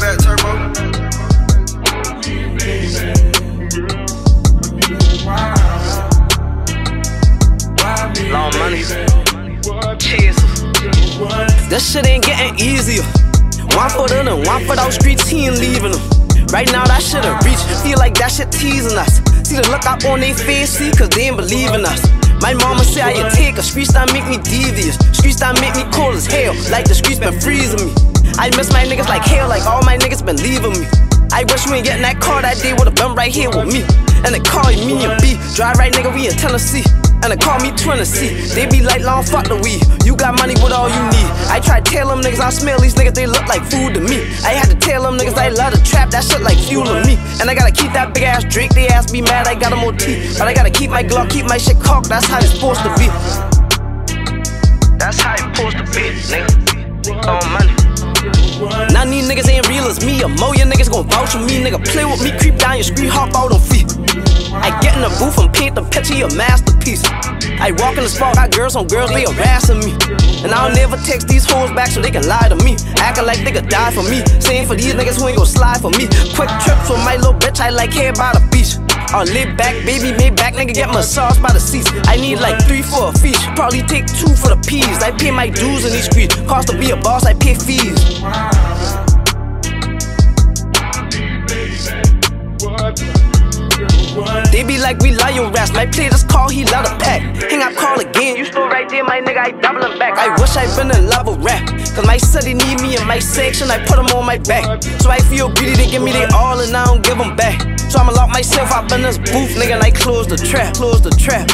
that back turbo. Long money. Cheers. This shit ain't getting easier. One foot in and one foot out streets, he ain't leaving them. Right now, that shit a reach. Feel like that shit teasing us. See the look up on they face, see, cause they ain't believe in us. My mama say I you take a streets that make me devious. Streets that make me cold as hell, like the streets been freezing me. I miss my niggas like hell, like all my niggas been leaving me. I wish we ain't getting that car that day would've been right here with me. And they call me and B, drive right nigga, we in Tennessee. And they call me Tennessee. They be like, long fuck the weed. You got money with all you need. I try to tell them niggas I smell these niggas, they look like food to me. I had to tell them niggas I love the trap, that shit like fuel to me. And I gotta keep that big ass drink, they ass be mad, I got them on teeth. But I gotta keep my Glock, keep my shit cocked, that's how it's supposed to be. That's how it's supposed to be, nigga. Long money. None these niggas ain't real as me. A mo your niggas gon' vouch for me. Nigga, play with me, creep down your street, hop out on feet. I get in the booth and paint the picture, a masterpiece. I walk in the spot, got girls on girls, they harassing me. And I'll never text these hoes back so they can lie to me. Acting like they could die for me. Saying for these niggas who ain't gon' slide for me. Quick trips with my little bitch, I like hair by the beach. Or lay back, baby, made back, nigga, get massaged by the seats. I need like three for a feast. Probably take two for the peas. I pay my dues in these streets. Cost to be a boss, I pay fees. They be like we lie lion rats. My play this call, he love the pack. Hang up, call again. You still right there, my nigga. I doubling back. I wish I been in love with rap. Cause my city need me in my section. I put them on my back. So I feel greedy, they give me they all and I don't give them back. I'ma lock myself up in this booth, nigga, I close the trap. Close the trap.